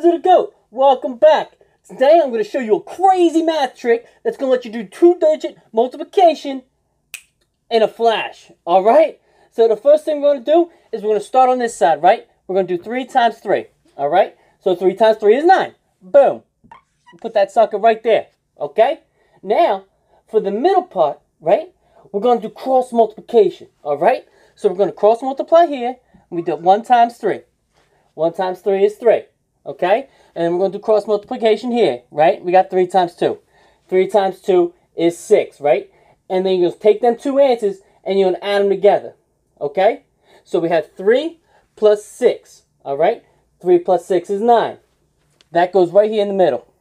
Friends of the Goat, welcome back. Today I'm going to show you a crazy math trick that's going to let you do two-digit multiplication in a flash. Alright? So the first thing we're going to do is we're going to start on this side, right? We're going to do 3 times 3. Alright? So 3 times 3 is 9. Boom. Put that sucker right there. Okay? Now, for the middle part, right? We're going to do cross multiplication. Alright? So we're going to cross multiply here. We do 1 times 3. 1 times 3 is 3. Okay? And we're going to do cross multiplication here, right? We got 3 times 2. 3 times 2 is 6, right? And then you're going to take them two answers and you're going to add them together. Okay? So we have 3 plus 6. Alright? 3 plus 6 is 9. That goes right here in the middle.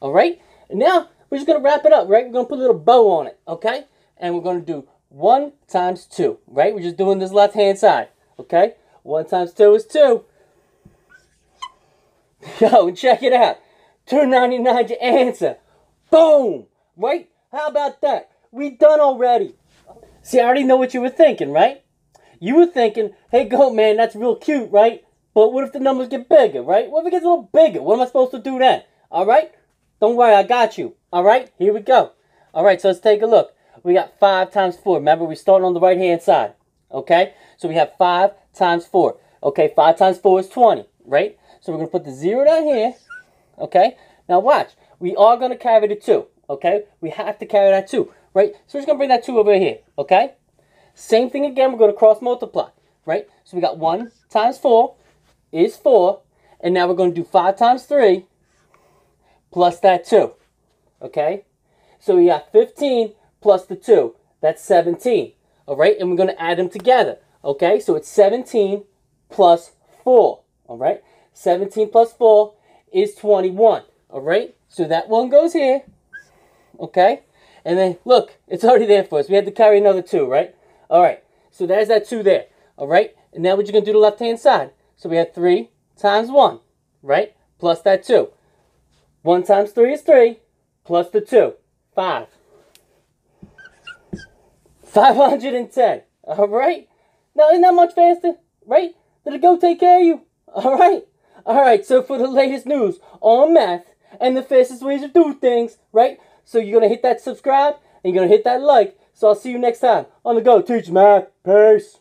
Alright? And now we're just going to wrap it up, right? We're going to put a little bow on it. Okay? And we're going to do 1 times 2. Right? We're just doing this left hand side. Okay? 1 times 2 is 2. Yo, check it out. 299 to answer. Boom! Right? How about that? We done already. See, I already know what you were thinking, right? You were thinking, hey, go, man, that's real cute, right? But what if the numbers get bigger, right? What if it gets a little bigger? What am I supposed to do then? All right? Don't worry, I got you. All right? Here we go. All right, so let's take a look. We got 5 times 4. Remember, we starting on the right-hand side. Okay? So we have 5 times 4. Okay, 5 times 4 is 20, right? So we're going to put the 0 down here. Okay? Now watch. We are going to carry the 2. Okay? We have to carry that 2, right? So we're just going to bring that 2 over here. Okay? Same thing again. We're going to cross multiply, right? So we got 1 times 4 is 4. And now we're going to do 5 times 3 plus that 2. Okay? So we got 15 plus the 2. That's 17. All right? And we're going to add them together. Okay? So it's 17 plus 4. All right? 17 plus 4 is 21. All right? So that one goes here. Okay? And then, look, it's already there for us. We had to carry another 2, right? All right. So there's that 2 there. All right? And now what you're going to do to the left-hand side. So we have 3 times 1, right? Plus that 2. 1 times 3 is 3, plus the 2. 5. 510. All right? Now, isn't that much faster? Right? Did it go take care of you? All right? All right, so for the latest news on math and the fastest ways to do things, right? So you're going to hit that subscribe and you're going to hit that like. So I'll see you next time on the Goat Teach Math. Peace.